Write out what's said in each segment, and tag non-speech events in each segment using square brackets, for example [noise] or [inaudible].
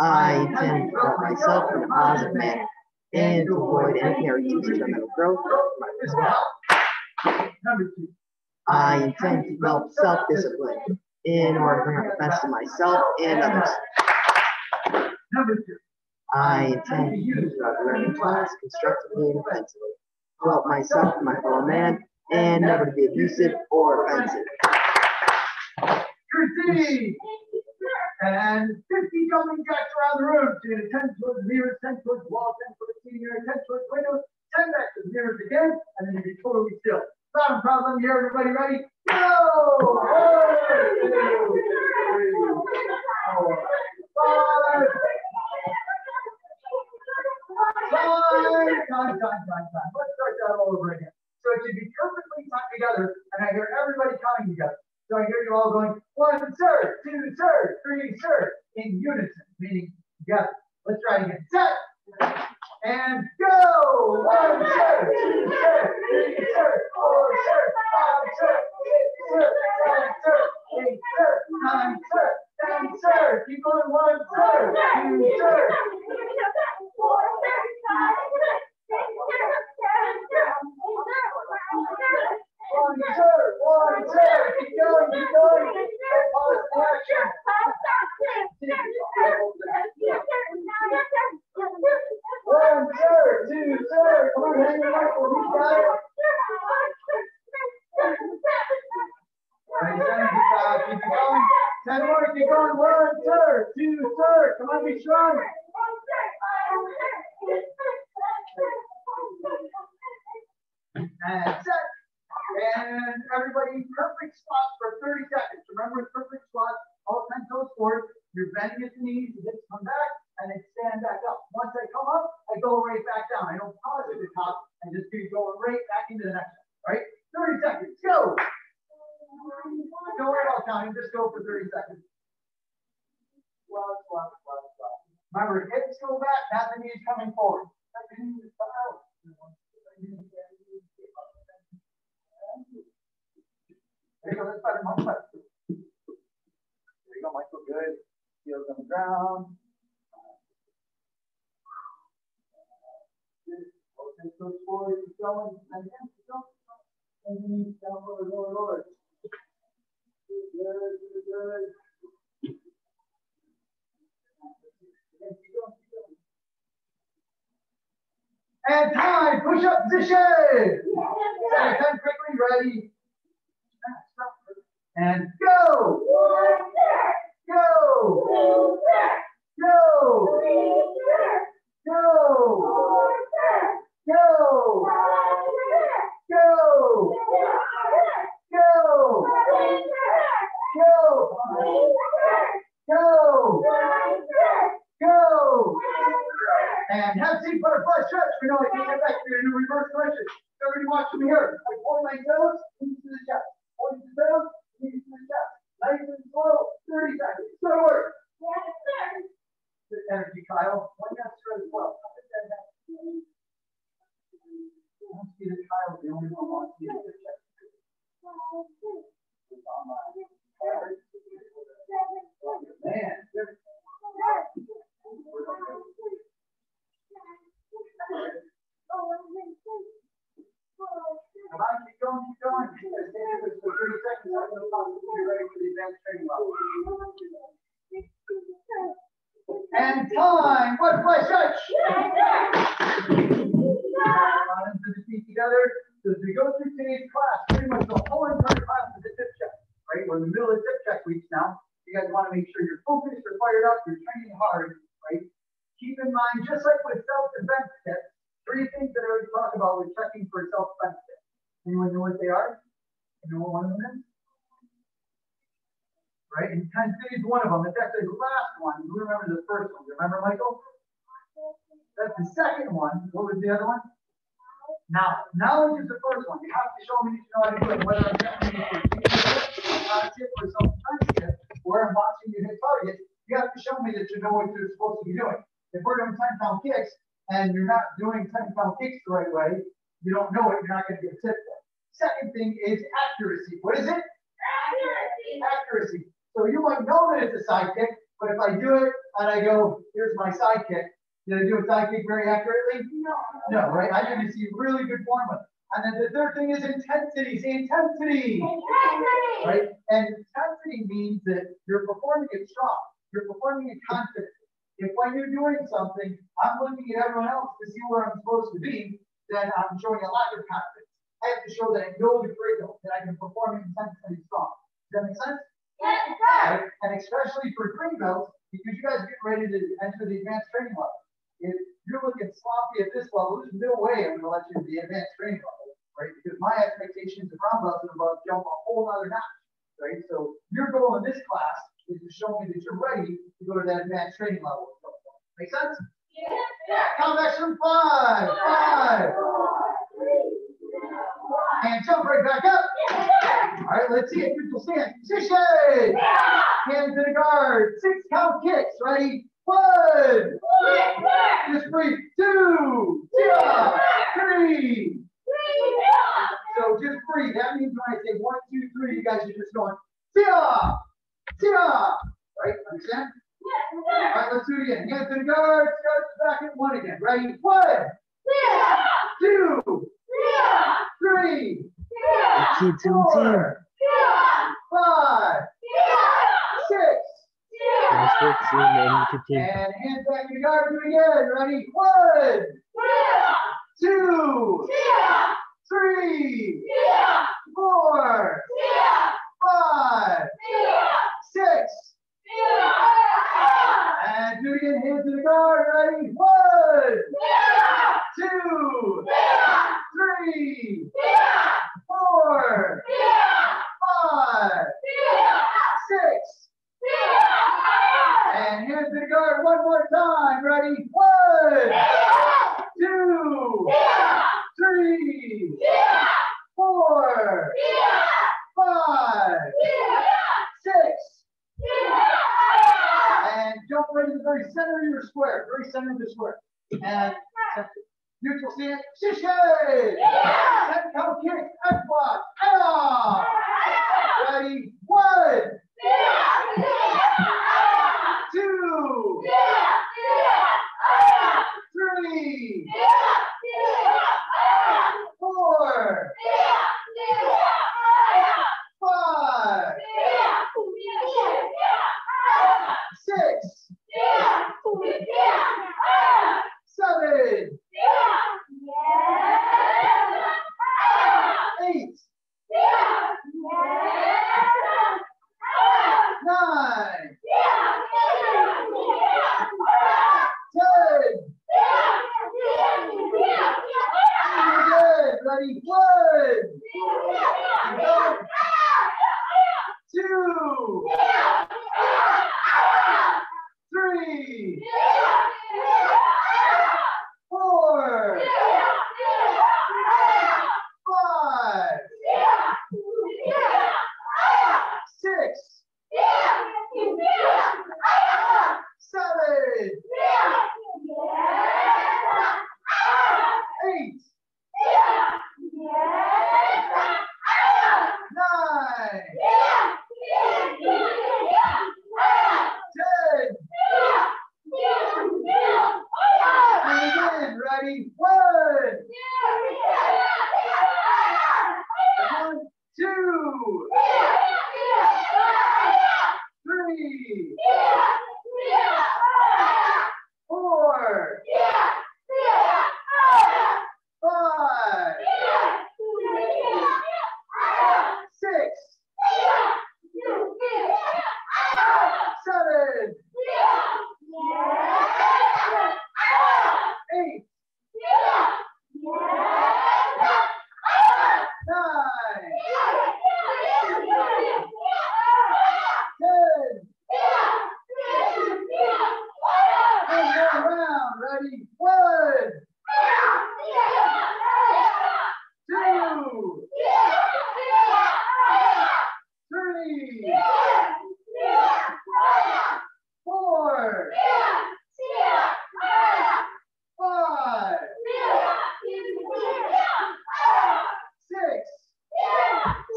I intend to develop myself in a positive manner and to avoid any characteristics of mental growth. I intend to develop self-discipline in order to bring the best of myself and others. I intend to use learned in class constructively and offensively, to help myself and my fellow man, and never to be abusive or offensive. Christine. And 50 jumping jacks around the room. To 10 towards the mirrors, 10 towards wall, 10 towards senior, 10 towards the windows, 10 back to the mirrors again, and then you'll be totally still. Loud and proud, let everybody ready. Go! One, two, three, four, five. Time, time, time, time. Let's start that all over again. So it should be perfectly timed together, and I hear everybody counting together. So I hear you all going, one sir, two third, three third, in unison, meaning together. Let's try it again. Set and go. One third, two third, three third, four third, five third, six third, seven third, eight third, nine third, ten third. Keep going. One third, two third. One third, one third. Keep going, keep going. Take pause and action. One third, two third. Come on, hang it up. We'll be got it. Twenty seven, keep uh, keep it going. Ten more, keep going. One third, two third. Come on, be strong. And set. And everybody, perfect spot for 30 seconds. Remember, perfect spot, all 10 toes forward. You're bending at the knees, your hips come back, and then stand back up. Once I come up, I go right back down. I don't pause at the top. I just keep going right back into the next one, right? 30 seconds, go. Don't worry about counting, just go for 30 seconds. Squat, squat, squat, squat. Remember, hips go back, not the knees coming forward. There you go, that's better, much better. There you go, Michael, good. Heels on the ground. church. We know it. He get back. You're in a reverse direction. Everybody watching here. Training hard, right? Keep in mind, just like with self-defense tips, three things that I always talk about with checking for self-defense tips. Anyone know what they are? You know what one of them is? Right? Intensity is one of them. It's actually the last one. You remember the first one. Remember, Michael? That's the second one. What was the other one? Now, knowledge is the first one. You have to show me that you know how to do it, whether I'm you for a self-defense tip, or I'm watching you hit targets. You have to show me that you know what you're supposed to be doing. If we're doing 10 pound kicks and you're not doing 10 pound kicks the right way, you don't know it, you're not going to get a tip for it. Second thing is accuracy. What is it? accuracy. Accuracy. So you might know that it's a side kick, but if I do it and I go, here's my side kick, did I do a side kick very accurately? No. No, right? I need to see really good form with and then the third thing is intensity. Say intensity. Intensity. Right? And intensity means that you're performing it strong. You're performing it confidently. If when you're doing something, I'm looking at everyone else to see where I'm supposed to be, then I'm showing a lack of confidence. I have to show that I know the curriculum, that I can perform it intensely strong. Does that make sense? Yes, right? And especially for green belts, because you guys get ready to enter the advanced training level. If you're looking sloppy at this level, there's no way I'm going to let you into the advanced training level right? Because my expectations of brown belts are about to jump a whole other notch, right? So your goal in this class is to show me that you're ready to go to that advanced training level. Make sense? Yeah. yeah. Count back from five, five. And jump right back up. All right, let's see it. Neutral stance. Position. Hands in the guard. Six count kicks. Ready? One. Just breathe. Two. Three. So just breathe. That means when I say one, two, three, you guys are just going, tia, tia. Right? Understand? All right, let's do it again. Hands in guard. Start back at one again. Ready? One. Yeah. Two. Yeah. Three. Yeah. Four. Yeah. Five. Yeah. Six. Yeah. And hands back in the guard. Do it again. Ready? One. Yeah. Two Yeah. three, yeah. four, yeah. five, yeah. six. And do it again, hands to the guard, ready? One, two, three, four, five, six. And hands to the guard one more time, ready? One, two, three, yeah. four, yeah. five, yeah. six. And jump right in the very center of your square, very center of the square. And neutral stance, shishay. Yeah. Set count kick, F block, ah. Ready, one. Two.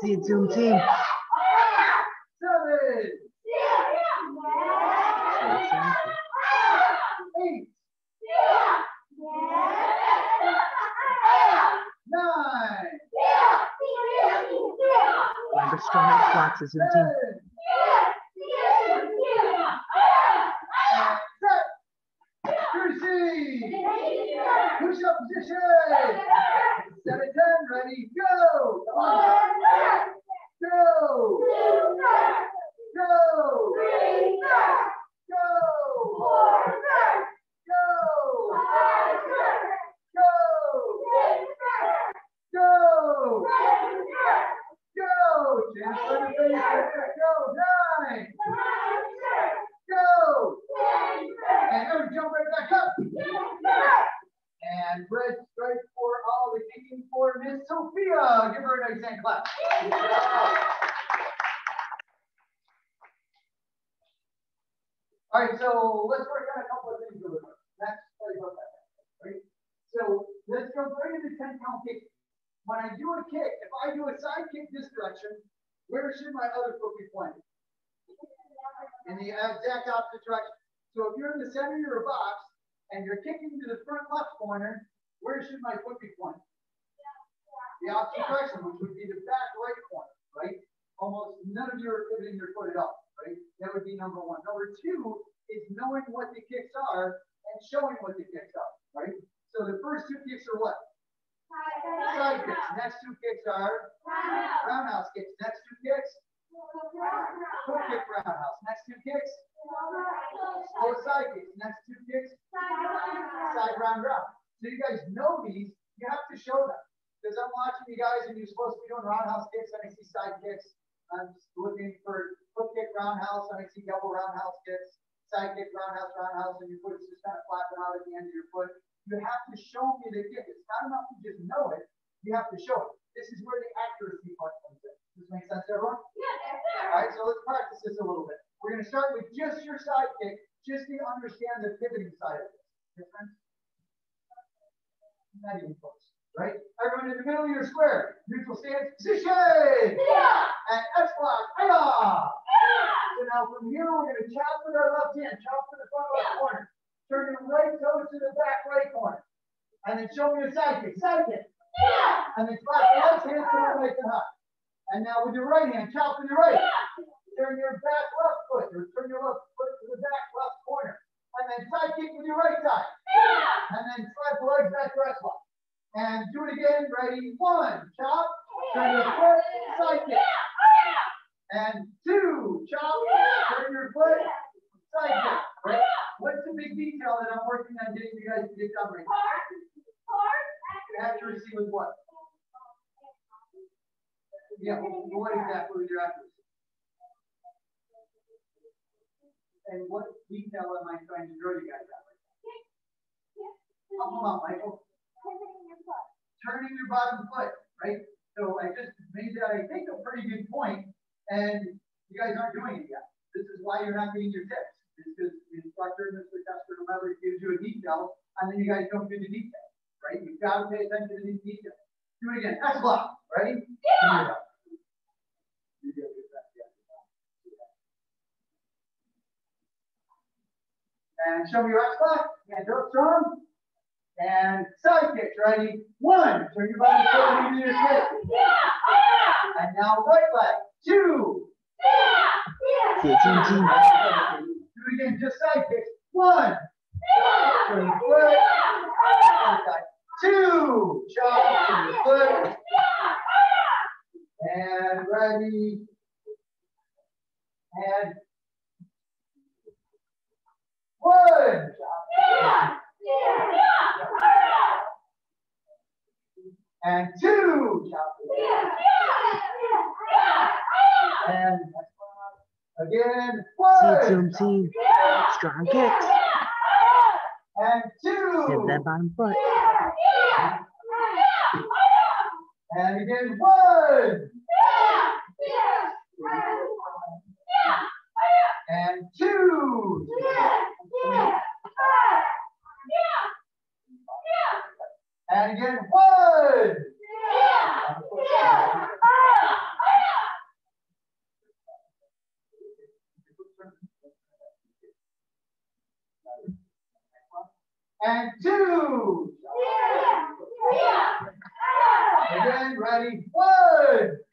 see Juneteenth. Number strong flocks is Juneteenth. Jump right back up. And red stripe for all the kicking for Miss Sophia. Give her a nice hand clap. All right, so let's work on a couple of things really quick. Next, play about that. Right? So let's go right into 10 count kick. When I do a kick, if I do a side kick this direction, where should my other foot be pointing? In the exact opposite direction. So if you're in the center of your box and you're kicking to the front left corner, where should my foot be pointing? The opposite direction, which would be the back right corner, right? Almost none of you are pivoting your foot at all, right? That would be number one. Number two is knowing what the kicks are and showing what the kicks are, right? So the first two kicks are what? Side kicks. Next two kicks are roundhouse kicks. Next two kicks, foot kick roundhouse. Next two kicks, side kicks. Next two kicks, side round round. So you guys know these, you have to show them. Because I'm watching you guys and you're supposed to be doing roundhouse kicks and I see side kicks. I'm just looking for foot kick roundhouse and I see double roundhouse kicks, side kick roundhouse roundhouse and your foot's just kind of flapping out at the end of your foot. You have to show me the kick. It's not enough to just know it. You have to show it. This is where the accuracy part comes in. Does this make sense, everyone? Yeah, All right, so let's practice this a little bit. We're going to start with just your side kick, just to understand the pivoting side of this. Different? Not even close, right? Everyone in the middle of your square. Neutral stance, position. Yeah! And X block, hiya. So now from here, we're going to chop with our left hand, chop to the front left corner. Turn your right toe to the back right corner. And then show me your side kick, side kick. And then clap the left hand to the right and high. And now with your right hand, chop with your right. Turn your back left foot, or turn your left foot to the back left corner. And then side kick with your right side. Yeah. And then slap the legs back to X block. And do it again, ready, one, chop, turn your foot, side kick. And two, chop, turn your foot, side kick. Right? What's the big detail that I'm working on getting you guys to get done right now? Accuracy with what? Yeah, what exactly was your accuracy? And what detail am I trying to draw you guys out? Oh, come on, Michael. Turning your butt. Turning your bottom foot, right? So I just made that, I think, a pretty good point, and you guys aren't doing it yet. This is why you're not getting your tips. It's because the instructor, Mr. Tester, whoever gives you a detail, and then you guys don't do the detail, right? You've got to pay attention to these details. Do it again. X block. Ready? Yeah. And show me your X block. Hands up strong. And side kicks. Ready? One. Turn your body forward into your kick. And now right leg. Two. Yeah. Yeah. Do it again. Just side kicks. One. Turn your foot. Two. Chop. Turn your foot. And ready. And one. And two. And again. Team, team, team. Strong kicks. And two. Hit that bottom foot. And again, one. And two. And again, one. And two. Again, ready, one.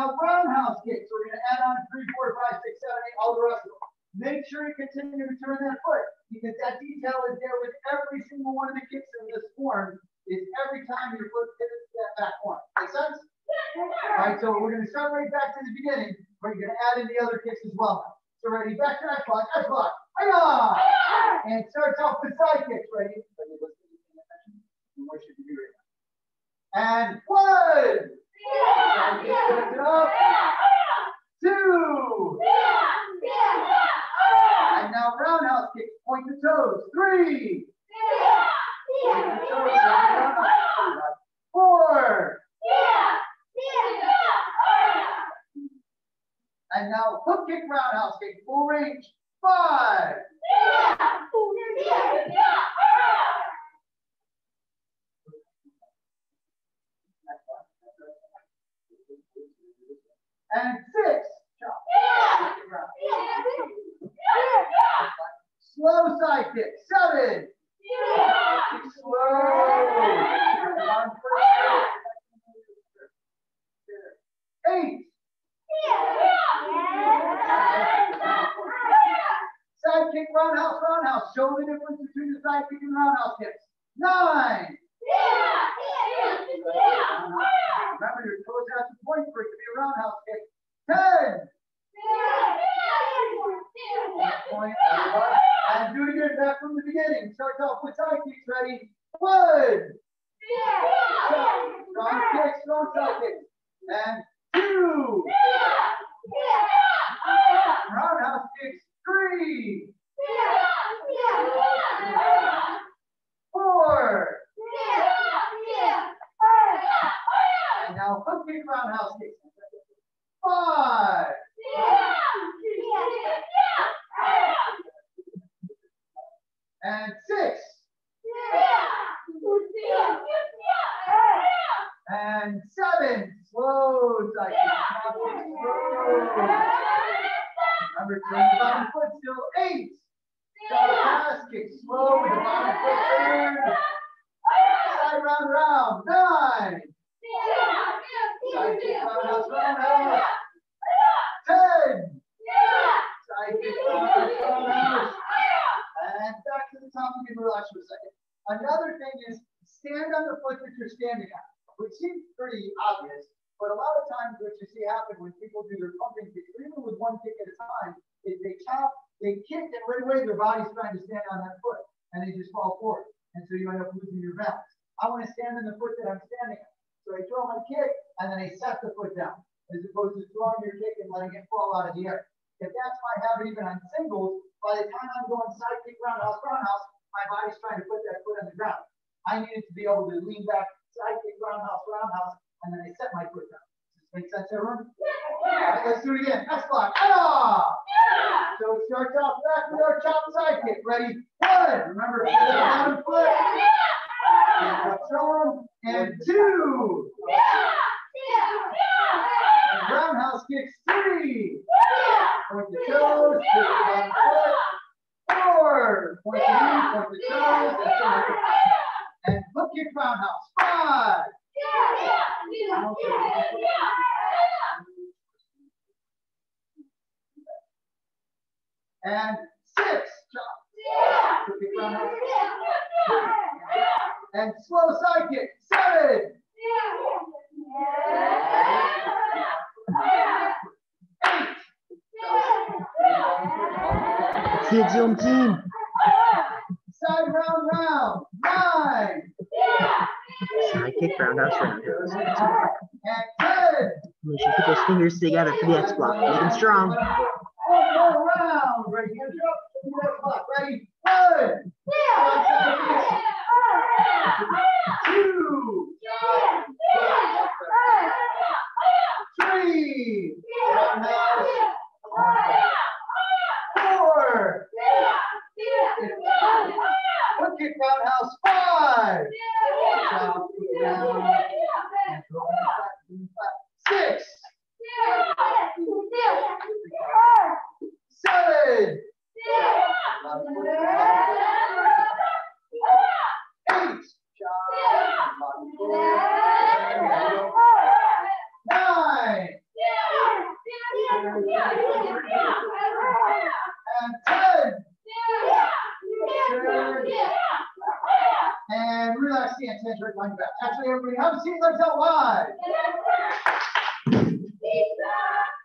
Now roundhouse kicks. We're gonna add on three, four, five, six, seven, eight, all the rest of them. Make sure you continue to turn that foot because that detail is there with every single one of the kicks in this form. Is every time your foot pivots to that back one. Make sense? Yeah. All right, so we're gonna start right back to the beginning, but you're gonna add in the other kicks as well. So ready, back to that block, that block. And starts off with side kicks. Ready? And one. Two. And now roundhouse kicks. Point. And now hook kick roundhouse kick. Full range. Five. And six. Yeah! Slow side kick. Seven. By the time I'm going side kick, roundhouse, roundhouse, my body's trying to put that foot on the ground. I needed to be able to lean back, side kick, roundhouse, roundhouse, and then I set my foot down. Does this make sense, everyone? All right, let's do it again. Next block. Ah! Yeah. So it starts off back with our chop side kick. Ready? One. Remember, the bottom foot. And up strong. And two. And roundhouse kicks. Three. Point the toes. The bottom foot. Four. Point the knee. Point the toes. And, and hook kick roundhouse. Five. And six. Chop. Hook kick roundhouse. And slow side kick. Seven. Eight. Kids Zoom team. Side round round. Nine. Side kick, roundhouse, roundhouse. And ten. Sure you put those fingers together for the X block. Make them strong. One more round. Ready? Two more block. Ready? One. Two. Three. Roundhouse. Four. Hook kick roundhouse. Five. Chop, kick down, and throw it back. Six. Seven. Eight. Chop. Nine. And ten. And relax the hands, hands right behind your back. Actually, everybody have a seat, legs out wide.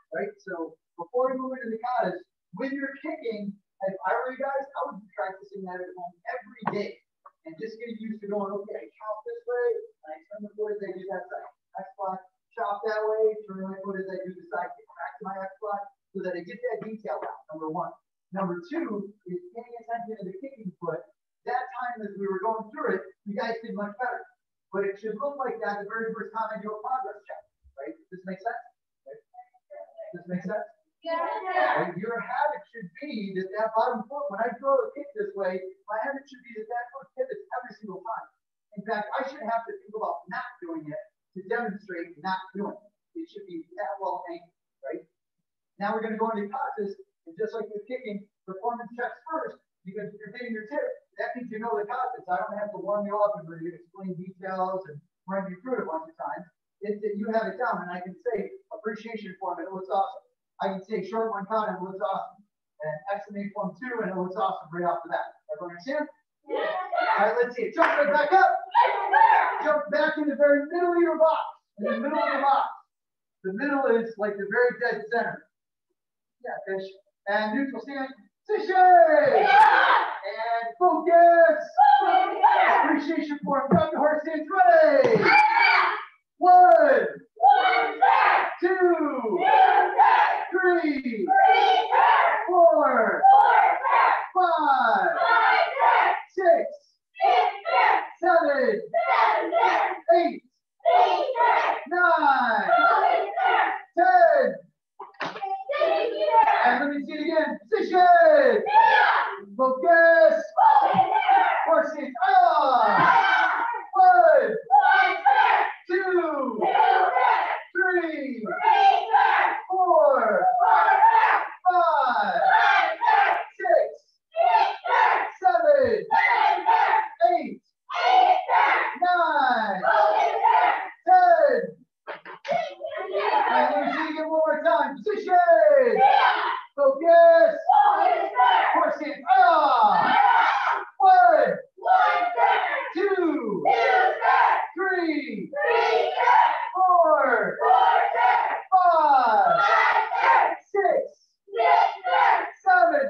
Right, so before we move into the katas, when you're kicking, if I were you guys, I would be practicing that at home every day. And just getting used to going, okay, chop this way, and I turn the foot as I do that side. X spot, chop that way, turn my foot as I do the side kick. Back to my X spot, so that I get that detail out, number one. Number two is paying attention to the kicking foot that time as we were going through it, you guys did much better. But it should look like that the very first time I do a progress check, right? Does this make sense? Right? Does this make sense? Yeah. Right? Your habit should be that that bottom foot, when I throw a kick this way, my habit should be that that foot pivots every single time. In fact, I should have to think about not doing it to demonstrate not doing it. It should be that well anchored, right? Now we're going to go into causes, and just like with kicking, performance checks first, because if you're hitting your tip, that means you know the concepts. I don't have to warm you up and really explain details and run you through it a bunch of times. It's that you have it down and I can say appreciation form and it looks awesome. I can say short one count and it looks awesome. And exclamation form two and it looks awesome right off the bat. Everyone understand? Yeah. All right, let's see it. Jump right back up. Jump back in the very middle of your box. In the middle of the box. The middle is like the very dead center. Yeah, fish. And neutral stand. Position. Yeah. And focus. Appreciation for him. Dr. Horse stands ready. One. One. Two. Three. Four. Five. Six. Seven. Eight. Nine. Ten. And let me see it again. Position. Focus. Horses up. One. Two. Three. Four. Five. Six. Seven. Eight. Nine. Ten. And let me see it again one more time. Position. Focus. Horses up. One. Two. Three. Four. Five. Six. Seven.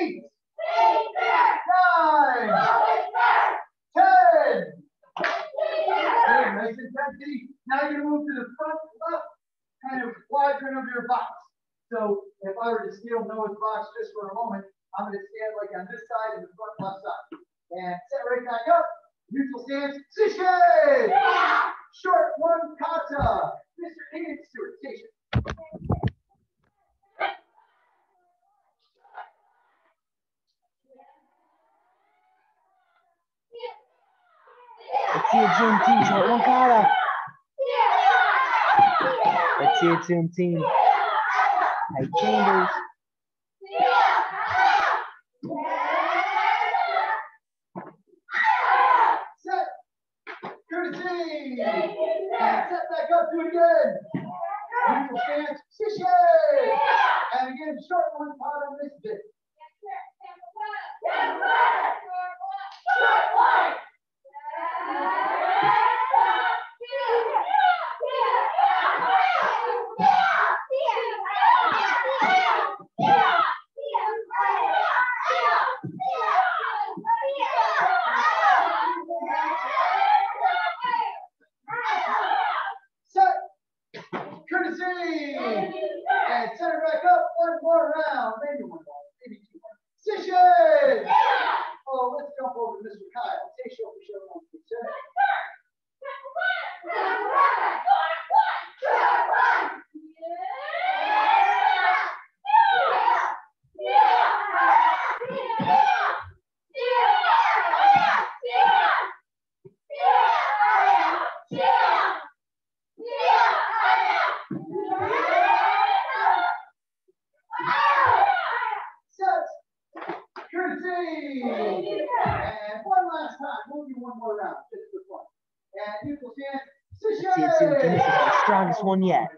Eight. Nine. Ten. Good, nice intensity. Now you're gonna move to the front left kind of quadrant of your box. So if I were to steal Noah's box just for a moment, I'm gonna stand like on this side and the front left side. And set right back up. Neutral stance. Position. Short one kata. Mr. Ian Stewart, station. Let's see a Zoom team short one kata. Let's see a team. Tight chambers. Set. Courtesy. And set back up. Do it again. Neutral stance. Position. And again, short one kata on this bit. Set. Courtesy. And center back up. One more round. Maybe one more. Maybe two more. Position. Oh, let's jump over to Mr. Kyle. Take show for show. one, two, set. Set. Courtesy. And one last time. We'll do one more round just for fun. And neutral stance. Let's see a Zoom team. This is the strongest one yet.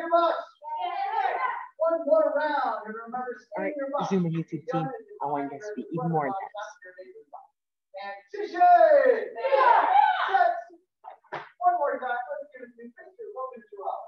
Your box. One more round. And remember, stay Alright, in your box. zoom in YouTube team. I want you guys to be even more intense. And position. Set. One more time. Let's give it to Mr. Logan Terrell.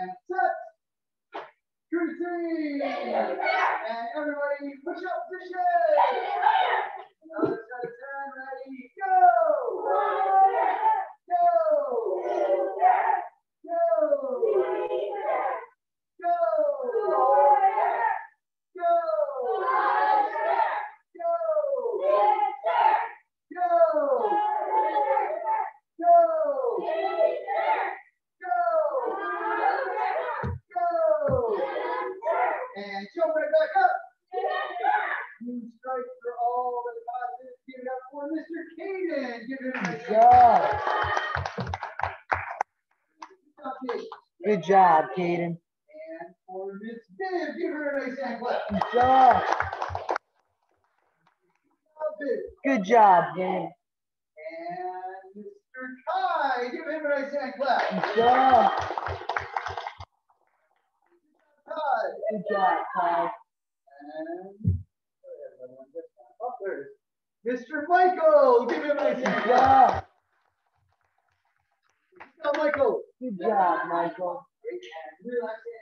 And set. Courtesy. And everybody push up position. Another set of ten. Ready, go. Go. Go. Go. Go. Go. Go. Go. And jump right back up. New strike for all the positives. Give it up for Mr. Caden. Give him a Good job. Okay. Good job, Caden. And for Miss Viv, give her a nice hand clap. Good job. Good job, Caden. And Mr. Kai, give him a nice hand clap. Good job. Kai. Good job, Kai. And oh, there it is. Mr. Michael, give him a nice hand clap. Job. Go, Michael. Good job, Michael. Great. And relax it.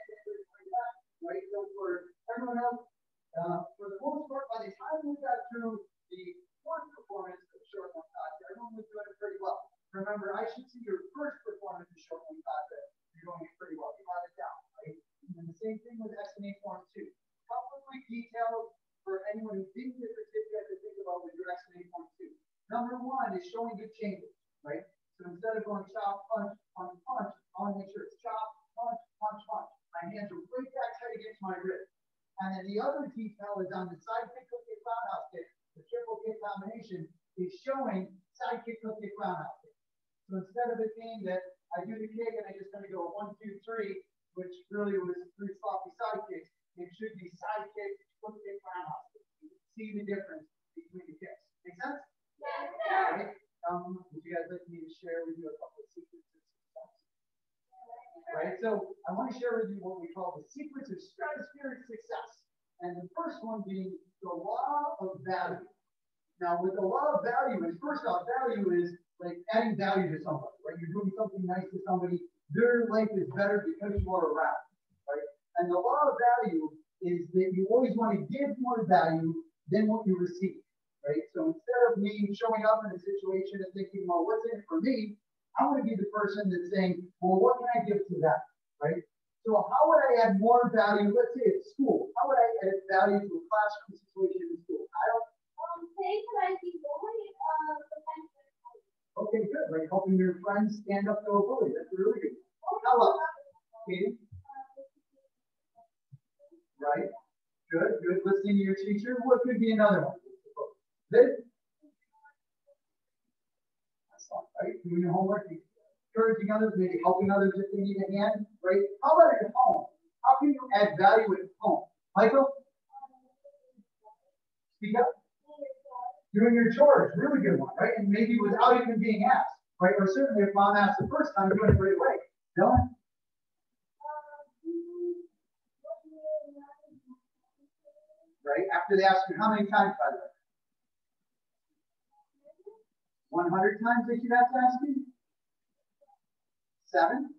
Right, so for everyone else, uh, for the most part, by the time we got through the fourth performance of short one contest, everyone was doing it pretty well. Remember, I should see your first performance of short one contest. You're doing it pretty well. You got it down, right? And then the same thing with estimate form two. Couple of quick details for anyone who didn't get the tip yet to think about with your estimate form two. Number one is showing good changes, right? So instead of going chop, punch, punch, punch, I want to make sure it's chop, punch, punch, punch. My hands are right back tight against my wrist. And then the other detail is on the side pick of your roundhouse kick. the triple kick combination is showing side kick, hook kick, roundhouse kick. So instead of it being that I do the kick and I just kind of go one, two, three, which really was three sloppy side kicks, it should be side kick, hook kick, roundhouse kick. see the difference between the kicks. Make sense? Yes, Right? Um, you guys like me to share with you a couple of secrets of success? Right? So I want to share with you what we call the secrets of stratospheric success. And the first one being the law of value. Now, with the law of value is, first off, value is like adding value to somebody, right? You're doing something nice to somebody, their life is better because you are around, right? And the law of value is that you always want to give more value than what you receive, right? So instead of me showing up in a situation and thinking, well, what's in it for me? I want to be the person that's saying, well, what can I give to them, right? So how would I add more value? Let's say at school. How would I add value to a classroom situation in school? I don't. Um, say that I be bullied, uh, Okay, good. Right, helping your friends stand up to a bully. That's really good. About Katie? Right. Good. Good. Listening to your teacher. What could be another one? Good. That's not right. Doing your homework, encouraging others, maybe helping others if they need a hand. Right. How about at home? How can you add value at home? Michael? Speak up doing your chores, really good one, right? And maybe without even being asked, right? Or certainly if mom asked the first time, doing it right away. Dylan? Right? After they ask you how many times, by the way? 100 times they should have to ask you? Seven?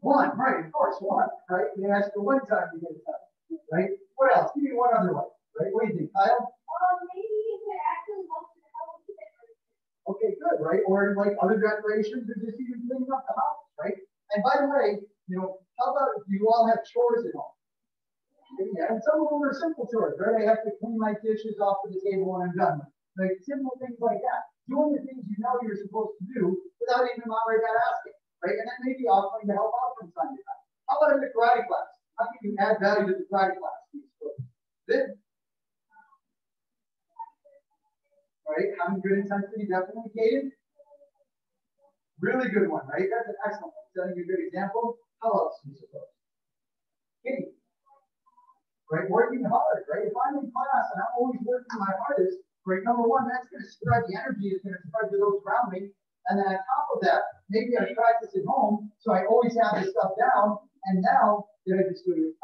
One, right, of course, one, right? You ask you one time to get it done, right? What else? Give me one other one, right? What do you think, Kyle? Um, maybe if it actually help with it. Okay, good, right? Or like other decorations or just even cleaning up the house, right? And by the way, you know, how about if you all have chores at home? Yeah, and some of them are simple chores, right? I have to clean my dishes off of the table when I'm done. Like simple things like that. Doing the things you know you're supposed to do without even or dad asking, right? And that may be offering to help out from time to time. How about in the karate class? How can you add value to the karate class? This right? Having good intensity, definitely, Kaden. Really good one, right? That's an excellent one. Setting a good example. How else do you suppose? Katie. Right? Working hard, right? If I'm in class and I'm always working my hardest, right? Number one, that's going to spread the energy, it's going to spread to those around me. And then on top of that, maybe I practice at home, so I always have this stuff down. And now, did I just do it?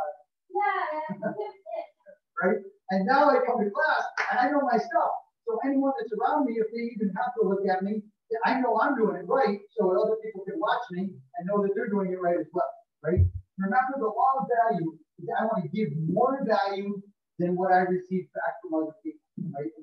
Yeah, [laughs] right? And now I come to class and I know my stuff. So anyone that's around me, if they even have to look at me, I know I'm doing it right, so other people can watch me and know that they're doing it right as well, right? Remember the law of value is I want to give more value than what I receive back from other people,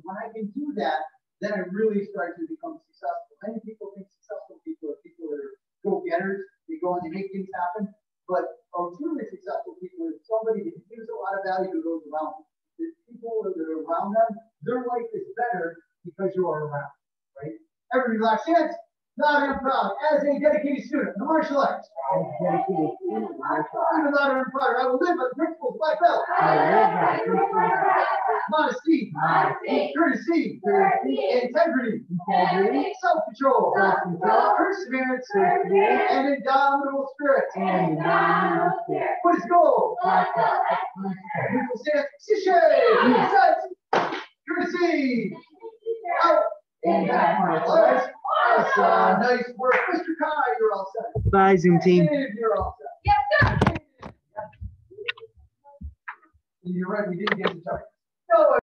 when I can do that, then I really start to become successful. Many people think successful people are people that are go-getters, they go and they make things happen, but a truly successful people is somebody that gives a lot of value to those around them. The people that are around them, their life is better because you are around, right? Everybody relax hands. Loud and proud, as a dedicated student, the martial arts. As a dedicated student, the martial arts. I'm and proud. I will live by the principles of black belt. I live by the principles of Modesty, Modesty, courtesy, courtesy, integrity, integrity, self-control, self-control, perseverance, perseverance, and indomitable spirit. and indomitable spirit. What is goal? Martial excellence. Beautiful stance. Sishay, set, courtesy, out, and back martial arts. Awesome. Uh, nice work. Mr. Kai, you're all set. Bye, Zoom team. Dave, you're all set. Yes, sir. You're right, we didn't get the target. No,